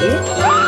দিয়ে